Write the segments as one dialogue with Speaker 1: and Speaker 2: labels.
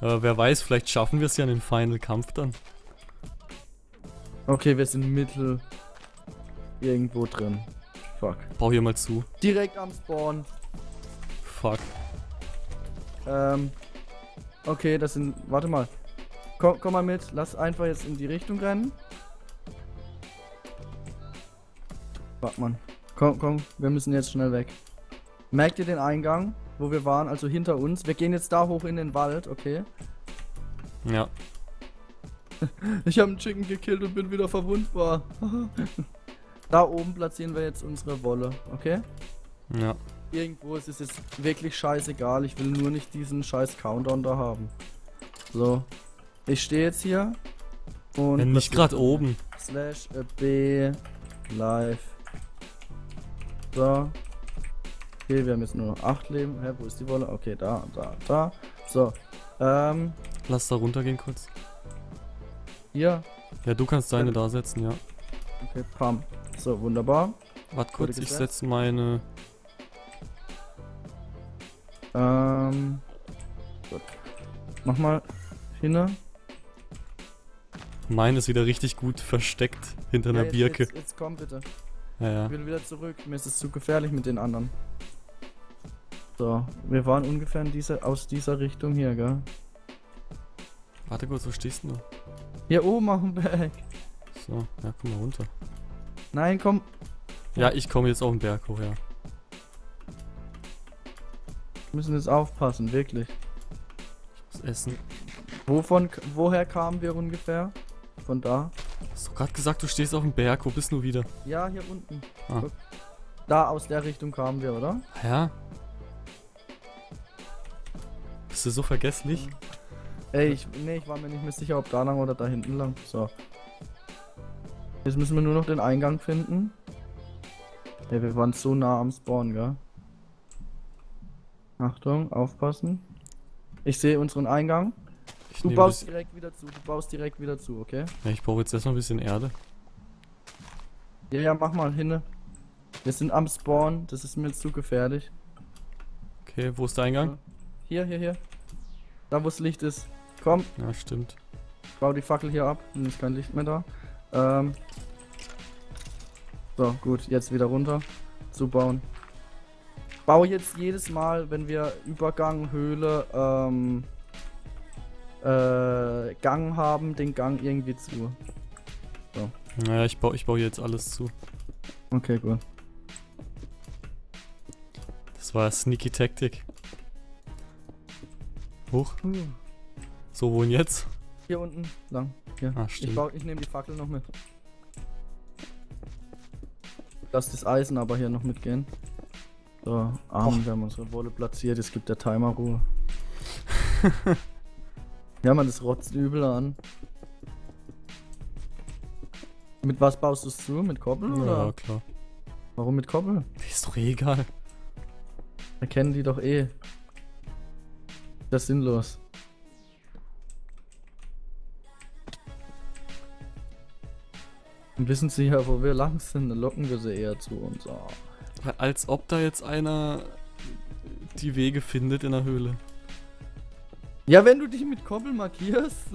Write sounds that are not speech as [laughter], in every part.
Speaker 1: Äh, wer weiß, vielleicht schaffen wir es ja in den Final-Kampf dann.
Speaker 2: Okay, wir sind mittel irgendwo drin. Fuck.
Speaker 1: Bau hier mal zu.
Speaker 2: Direkt am Spawn.
Speaker 1: Fuck.
Speaker 2: Ähm. Okay, das sind. Warte mal. Komm, komm mal mit. Lass einfach jetzt in die Richtung rennen. Warte mal. Komm, komm. Wir müssen jetzt schnell weg. Merkt ihr den Eingang, wo wir waren? Also hinter uns. Wir gehen jetzt da hoch in den Wald, okay?
Speaker 1: Ja. [laughs]
Speaker 2: Ich habe einen Chicken gekillt und bin wieder verwundbar. [laughs] da oben platzieren wir jetzt unsere Wolle, okay?
Speaker 1: Ja.
Speaker 2: Irgendwo ist es jetzt wirklich scheißegal. Ich will nur nicht diesen scheiß Countdown da haben. So. Ich stehe jetzt hier. Und
Speaker 1: ja, nicht gerade oben.
Speaker 2: Slash B live. So. Okay, wir haben jetzt nur noch 8 Leben. Hä, wo ist die Wolle? Okay, da, da, da. So. Ähm.
Speaker 1: Lass da runtergehen kurz.
Speaker 2: Hier.
Speaker 1: Ja, du kannst deine da setzen, ja.
Speaker 2: Okay, pam. So, wunderbar.
Speaker 1: Warte kurz, ich setze meine.
Speaker 2: Ähm. Gut. Mach mal hinne.
Speaker 1: Meine ist wieder richtig gut versteckt hinter
Speaker 2: ja,
Speaker 1: einer
Speaker 2: jetzt,
Speaker 1: Birke.
Speaker 2: Jetzt, jetzt komm bitte.
Speaker 1: Ja, ja.
Speaker 2: Ich will wieder zurück. Mir ist es zu gefährlich mit den anderen. So, wir waren ungefähr in dieser, aus dieser Richtung hier, gell?
Speaker 1: Warte kurz, wo stehst du?
Speaker 2: Hier oben auf dem Berg.
Speaker 1: So, ja, komm mal runter.
Speaker 2: Nein, komm.
Speaker 1: Ja, ich komme jetzt auf den Berg hoch, ja.
Speaker 2: Wir müssen jetzt aufpassen, wirklich.
Speaker 1: Ich muss essen.
Speaker 2: Wovon, woher kamen wir ungefähr? Von da?
Speaker 1: Hast du gerade gesagt, du stehst auf dem Berg, wo bist du wieder?
Speaker 2: Ja, hier unten.
Speaker 1: Ah.
Speaker 2: Da aus der Richtung kamen wir, oder?
Speaker 1: Ja. Bist du so vergesslich?
Speaker 2: Ey, ich, nee, ich war mir nicht mehr sicher, ob da lang oder da hinten lang. So. Jetzt müssen wir nur noch den Eingang finden. Ey, wir waren so nah am Spawn, gell? Achtung, aufpassen. Ich sehe unseren Eingang.
Speaker 1: Ich
Speaker 2: Du baust direkt wieder zu, du baust direkt wieder zu, okay?
Speaker 1: Ja, ich brauche jetzt erstmal ein bisschen Erde.
Speaker 2: Ja, ja, mach mal hinne. Wir sind am Spawn, das ist mir zu gefährlich.
Speaker 1: Okay, wo ist der Eingang?
Speaker 2: Hier, hier, hier. Da, wo das Licht ist. Komm,
Speaker 1: Ja, stimmt.
Speaker 2: bau die Fackel hier ab, dann ist kein Licht mehr da. Ähm. So, gut, jetzt wieder runter. Zubauen. Bau jetzt jedes Mal, wenn wir Übergang, Höhle, ähm, äh, Gang haben, den Gang irgendwie zu.
Speaker 1: Naja, ich baue ich bau jetzt alles zu.
Speaker 2: Okay, gut.
Speaker 1: Das war Sneaky Tactic. Hoch. So, wohin jetzt?
Speaker 2: Hier unten lang. Hier.
Speaker 1: Ah,
Speaker 2: ich ich nehme die Fackel noch mit. Lass das Eisen aber hier noch mitgehen. So, Arm, wir haben unsere Wolle platziert, es gibt der Timer Ruhe. [laughs] ja, man, das rotzt übel an. Mit was baust du es zu? Mit Koppel
Speaker 1: Ja,
Speaker 2: oder?
Speaker 1: klar.
Speaker 2: Warum mit Koppel?
Speaker 1: Ist doch eh egal.
Speaker 2: Erkennen die doch eh. Das ist sinnlos. Und wissen sie ja, wo wir lang sind, dann locken wir sie eher zu uns. Oh.
Speaker 1: Als ob da jetzt einer die Wege findet in der Höhle.
Speaker 2: Ja, wenn du dich mit Koppel markierst.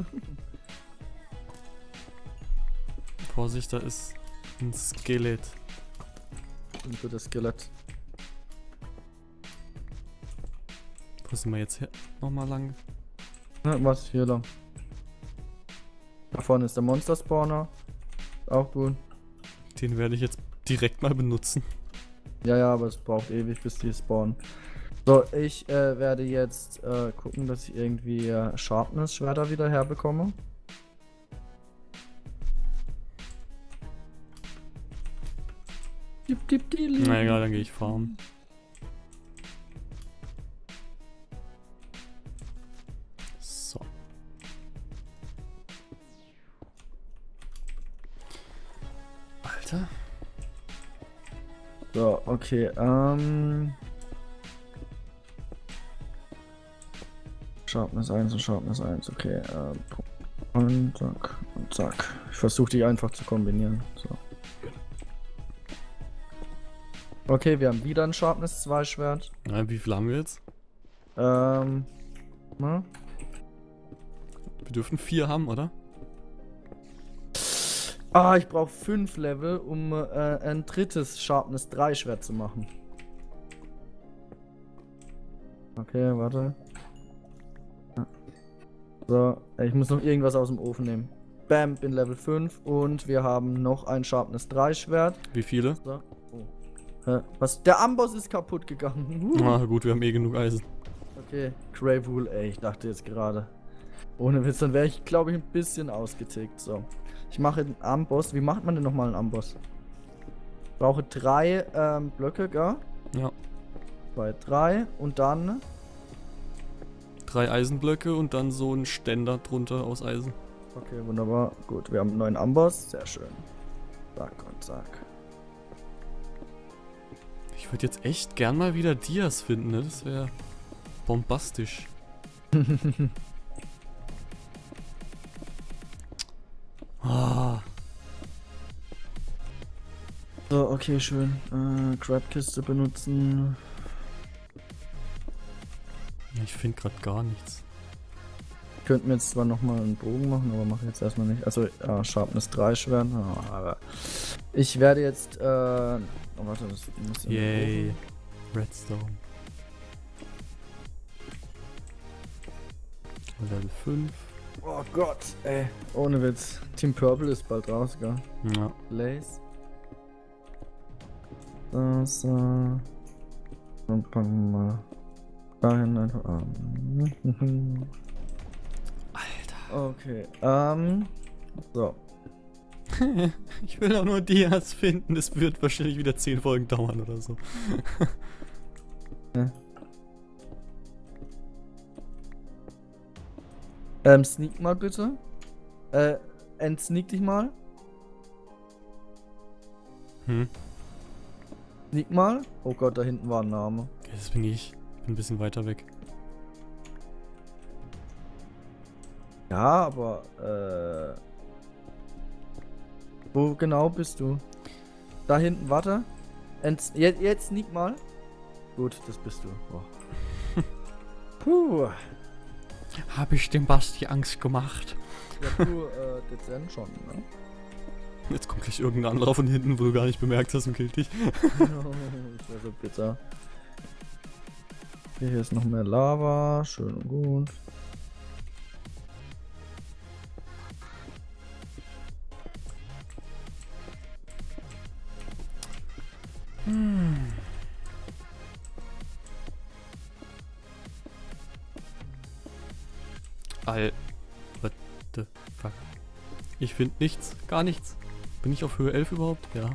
Speaker 1: Vorsicht, da ist ein Skelett.
Speaker 2: Und für das Skelett.
Speaker 1: Sind wir jetzt? Nochmal lang.
Speaker 2: Ja, was? Hier lang. Da vorne ist der Monster Spawner. Auch gut.
Speaker 1: Den werde ich jetzt direkt mal benutzen.
Speaker 2: Ja, ja, aber es braucht ewig, bis die spawnen. So, ich äh, werde jetzt äh, gucken, dass ich irgendwie äh, Sharpness-Schwerter wieder herbekomme.
Speaker 1: Na egal, dann gehe ich farmen. Alter.
Speaker 2: So, okay, ähm. Sharpness 1 und Sharpness 1, okay. Ähm, und zack, und zack. Ich versuche die einfach zu kombinieren. So. Okay, wir haben wieder ein Sharpness 2 Schwert.
Speaker 1: Na, wie viel haben wir jetzt?
Speaker 2: Ähm. Na?
Speaker 1: Wir dürfen vier haben, oder?
Speaker 2: Ah, ich brauche fünf Level, um äh, ein drittes Sharpness 3 Schwert zu machen. Okay, warte. So, ich muss noch irgendwas aus dem Ofen nehmen. Bam, bin Level 5 und wir haben noch ein Sharpness 3 Schwert.
Speaker 1: Wie viele?
Speaker 2: So. Oh. Hä? Was? Der Amboss ist kaputt gegangen. [laughs]
Speaker 1: Ah, gut, wir haben eh genug Eisen.
Speaker 2: Okay, Grey Wool, ey, ich dachte jetzt gerade. Ohne Witz, dann wäre ich, glaube ich, ein bisschen ausgetickt. So. Ich mache einen Amboss. Wie macht man denn nochmal einen Amboss? Ich brauche drei ähm, Blöcke, gell?
Speaker 1: Ja.
Speaker 2: Zwei, drei und dann.
Speaker 1: Drei Eisenblöcke und dann so ein Ständer drunter aus Eisen.
Speaker 2: Okay, wunderbar. Gut, wir haben einen neuen Amboss. Sehr schön. Zack und zack.
Speaker 1: Ich würde jetzt echt gern mal wieder Dias finden, ne? Das wäre bombastisch. [laughs]
Speaker 2: okay, schön. Äh, Crabkiste benutzen.
Speaker 1: ich finde gerade gar nichts.
Speaker 2: Könnten wir jetzt zwar nochmal einen Bogen machen, aber mache ich jetzt erstmal nicht. Also, ja, Sharpness 3 Schwert. Ah, aber ich werde jetzt, äh. Oh, warte, das muss den
Speaker 1: Yay.
Speaker 2: Ofen.
Speaker 1: Redstone. Level 5.
Speaker 2: Oh Gott, ey. Ohne Witz. Team Purple ist bald raus, gell?
Speaker 1: Ja.
Speaker 2: Lace. Das, äh. Und packen wir mal dahin einfach an.
Speaker 1: Alter.
Speaker 2: Okay, ähm. So. [laughs]
Speaker 1: Ich will auch nur Dias finden. Das wird wahrscheinlich wieder 10 Folgen dauern oder so. [laughs]
Speaker 2: Ähm, sneak mal bitte. Äh, entsneak dich mal.
Speaker 1: Hm.
Speaker 2: Sneak mal. Oh Gott, da hinten war ein Name.
Speaker 1: Okay, das bin ich. Bin ein bisschen weiter weg.
Speaker 2: Ja, aber, äh. Wo genau bist du? Da hinten, warte. Ents jetzt, jetzt sneak mal. Gut, das bist du. Oh. [laughs] Puh.
Speaker 1: Habe ich dem Basti Angst gemacht?
Speaker 2: Ja, du, äh, dezent schon, ne?
Speaker 1: Jetzt kommt gleich irgendein anderer von hinten, wo du gar nicht bemerkt hast und killt dich. [laughs]
Speaker 2: das wäre so bitter. Okay, hier ist noch mehr Lava. Schön und gut.
Speaker 1: All. What the fuck? Ich finde nichts. Gar nichts. Bin ich auf Höhe 11 überhaupt? Ja.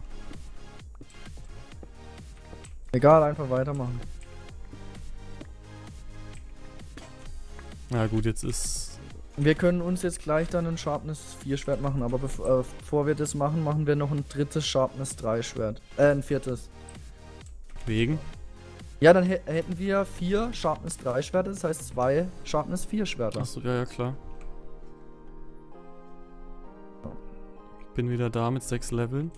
Speaker 2: Egal, einfach weitermachen.
Speaker 1: Na gut, jetzt ist.
Speaker 2: Wir können uns jetzt gleich dann ein Sharpness 4 Schwert machen, aber bev äh, bevor wir das machen, machen wir noch ein drittes Sharpness 3 Schwert. Äh, ein viertes.
Speaker 1: Wegen.
Speaker 2: Ja, dann hä- hätten wir vier Sharpness 3 Schwerter, das heißt zwei Sharpness 4 Schwerter.
Speaker 1: Achso, ja, ja, klar. Bin wieder da mit 6 Leveln.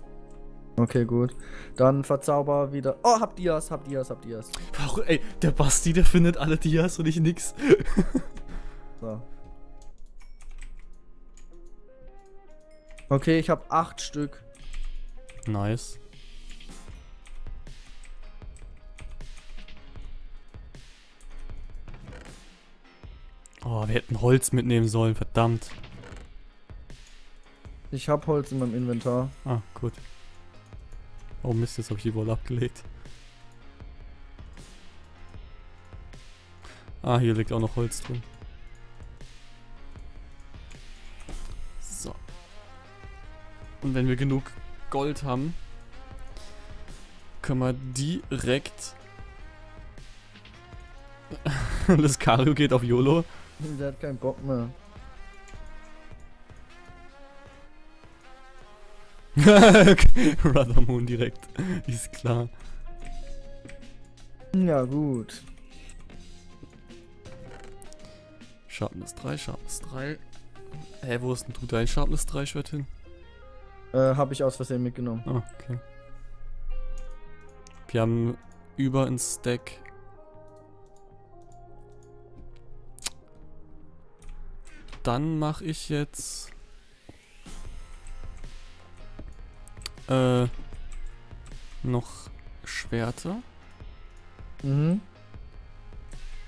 Speaker 2: Okay, gut. Dann verzauber wieder. Oh, hab Dias, hab Dias, hab Dias.
Speaker 1: Warum, ey, der Basti, der findet alle Dias und ich nix. [laughs]
Speaker 2: So. Okay, ich hab acht Stück.
Speaker 1: Nice. Oh, wir hätten Holz mitnehmen sollen, verdammt.
Speaker 2: Ich hab Holz in meinem Inventar.
Speaker 1: Ah, gut. Oh Mist, jetzt habe ich die wohl abgelegt. Ah, hier liegt auch noch Holz drin. So. Und wenn wir genug Gold haben, können wir direkt... [laughs] das Kario geht auf YOLO.
Speaker 2: Der hat keinen Bock mehr. [laughs]
Speaker 1: Brother Moon direkt. Ist klar.
Speaker 2: Ja, gut.
Speaker 1: Sharpness 3, Sharpness 3. Hä, wo ist denn du dein Sharpness 3 Schwert hin?
Speaker 2: Äh, hab ich aus Versehen mitgenommen.
Speaker 1: Ah, okay. Wir haben über ein Stack. dann mache ich jetzt äh, noch Schwerter.
Speaker 2: Mhm.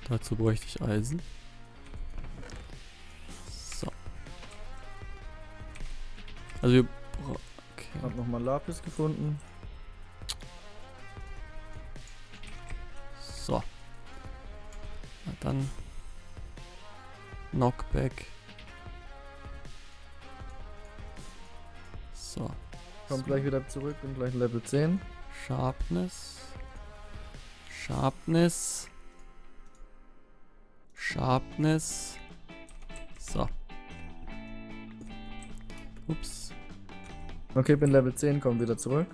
Speaker 1: Dazu bräuchte ich Eisen. So. Also wir bra-
Speaker 2: Hab
Speaker 1: okay.
Speaker 2: nochmal Lapis gefunden.
Speaker 1: So. Na dann Knockback. So.
Speaker 2: Komm gleich wieder zurück, bin gleich Level 10.
Speaker 1: Sharpness. Sharpness. Sharpness. So. Ups.
Speaker 2: Okay, bin Level 10, komm wieder zurück.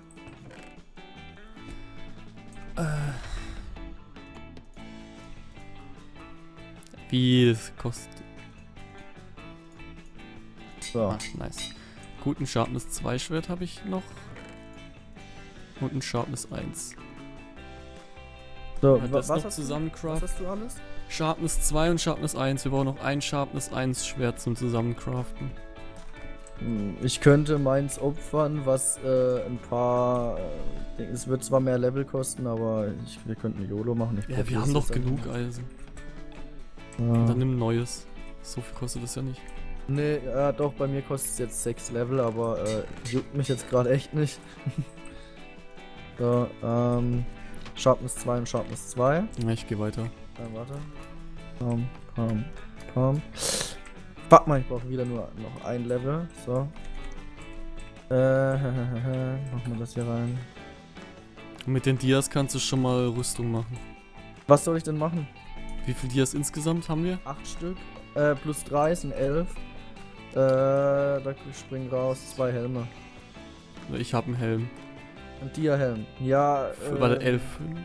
Speaker 1: Wie es kostet.
Speaker 2: So.
Speaker 1: Ah, nice. Gut, ein Sharpness 2 Schwert habe ich noch. Und ein Sharpness 1.
Speaker 2: So,
Speaker 1: das
Speaker 2: was,
Speaker 1: noch
Speaker 2: hast du,
Speaker 1: zusammen
Speaker 2: was hast du alles?
Speaker 1: Sharpness 2 und Sharpness 1. Wir brauchen noch ein Sharpness 1 Schwert zum Zusammencraften.
Speaker 2: Hm, Ich könnte meins opfern, was äh, ein paar. Äh, es wird zwar mehr Level kosten, aber ich, wir könnten YOLO machen. Ich
Speaker 1: Ja, wir haben doch genug Eisen.
Speaker 2: mal. Ja.
Speaker 1: Dann nimm ein neues. So viel kostet das ja nicht.
Speaker 2: Nee, ja, doch, bei mir kostet es jetzt 6 Level, aber äh, juckt mich jetzt gerade echt nicht. [laughs] so, ähm. Sharpness 2 und Sharpness 2.
Speaker 1: Ja, ich gehe weiter.
Speaker 2: Dann warte. Pam, pam, pam. Fuck mal, ich brauche wieder nur noch ein Level. So. Äh, [laughs] machen wir das hier rein.
Speaker 1: Mit den Dias kannst du schon mal Rüstung machen.
Speaker 2: Was soll ich denn machen?
Speaker 1: Wie viele Dias insgesamt haben wir?
Speaker 2: 8 Stück. Äh, plus 3 sind 11. Äh, da springen raus zwei Helme.
Speaker 1: Ich habe einen Helm.
Speaker 2: Ein Dia-Helm. Ja,
Speaker 1: Für, warte,
Speaker 2: äh,
Speaker 1: 11, 5.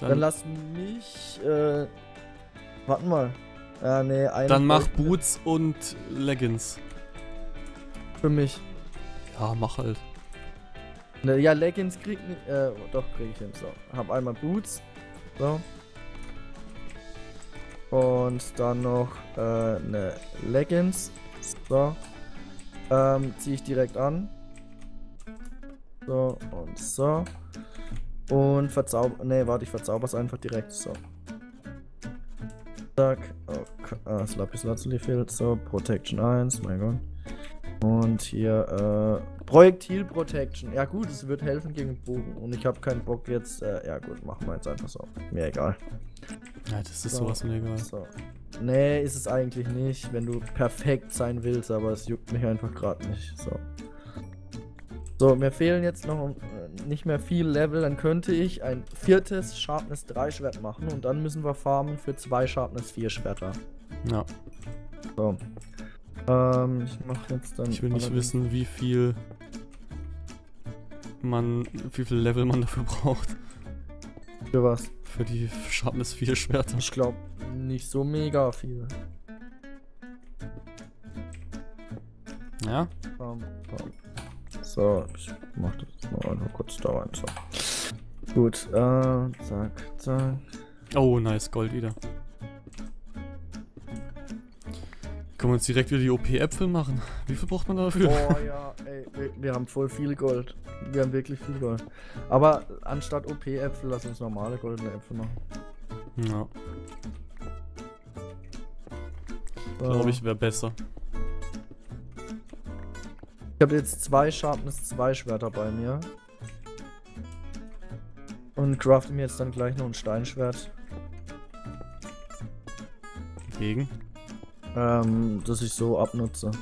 Speaker 2: Dann,
Speaker 1: Dann,
Speaker 2: lass mich, äh, warten mal. Ja, nee, eine
Speaker 1: dann mach Boots und Leggings.
Speaker 2: Für mich.
Speaker 1: Ja, mach halt.
Speaker 2: Ne, ja, Leggings krieg nicht, äh, doch, krieg ich hin. So, hab einmal Boots. So. Und dann noch, äh, ne Leggings. So. Ähm, zieh ich direkt an. So, und so. Und verzauber, ne, warte, ich verzauber's einfach direkt. So. Zack. Okay. Ah, das Lapis Lazuli fehlt. So, Protection 1, mein Gott. Und hier, äh, Projektil Protection. Ja gut, es wird helfen gegen Bogen. Und ich habe keinen Bock jetzt, äh, ja gut, machen wir jetzt einfach so. Mir egal.
Speaker 1: Ja, das ist
Speaker 2: So.
Speaker 1: sowas mir egal.
Speaker 2: So. Nee, ist es eigentlich nicht, wenn du perfekt sein willst, aber es juckt mich einfach gerade nicht. So. So, mir fehlen jetzt noch äh, nicht mehr viel Level, dann könnte ich ein viertes Sharpness 3 Schwert machen und dann müssen wir farmen für zwei Sharpness 4 Schwerter.
Speaker 1: Ja,
Speaker 2: So. Ähm, ich mach jetzt dann.
Speaker 1: ich will nicht wissen, wie viel man, wie viel Level man dafür braucht.
Speaker 2: Für was?
Speaker 1: Für die Sharpness 4 Schwerter.
Speaker 2: Ich glaube nicht so mega viel.
Speaker 1: Ja?
Speaker 2: Bam, bam. So, ich mach das jetzt mal einfach kurz da rein. So. Gut, äh, zack, zack.
Speaker 1: Oh, nice, Gold wieder. Können wir uns direkt wieder die OP-Äpfel machen? Wie viel braucht man dafür?
Speaker 2: Oh ja, ey, wir, wir haben voll viel Gold. Wir haben wirklich viel Gold. Aber anstatt OP-Äpfel, lass uns normale goldene Äpfel machen.
Speaker 1: Ja,
Speaker 2: So.
Speaker 1: glaube ich, wäre besser.
Speaker 2: Ich habe jetzt zwei Sharpness 2 Schwerter bei mir. Und crafte mir jetzt dann gleich noch ein Steinschwert.
Speaker 1: Gegen?
Speaker 2: Ähm, das ich so abnutze.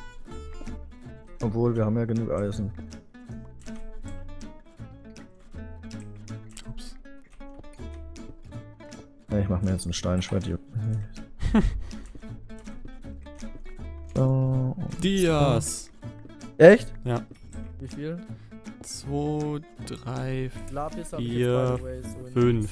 Speaker 2: Obwohl, wir haben ja genug Eisen.
Speaker 1: Ups.
Speaker 2: Ja, ich mach mir jetzt ein Steinschwert. [laughs] so,
Speaker 1: Dias!
Speaker 2: Echt?
Speaker 1: Ja.
Speaker 2: Wie viel?
Speaker 1: 2, 3,
Speaker 2: Lapis hab ich
Speaker 1: Vier,
Speaker 2: jetzt, by the way, so in-
Speaker 1: 5.